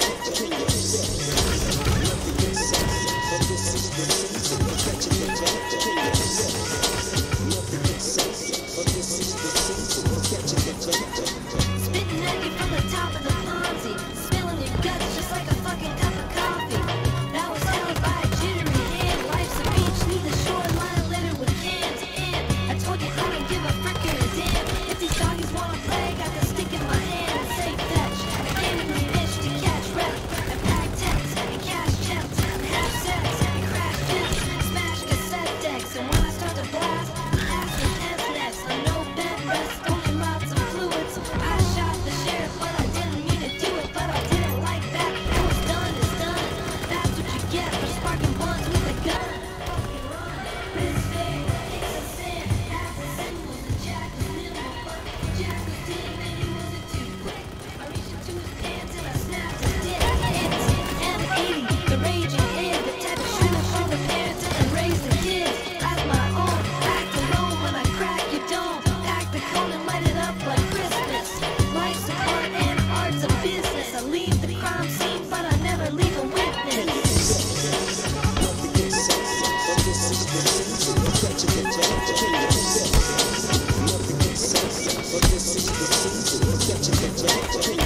continue. Nothing gets sense, but this is the season you.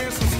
This